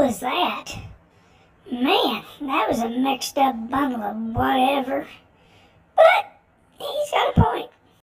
was that? Man, that was a mixed up bundle of whatever. But he's got a point.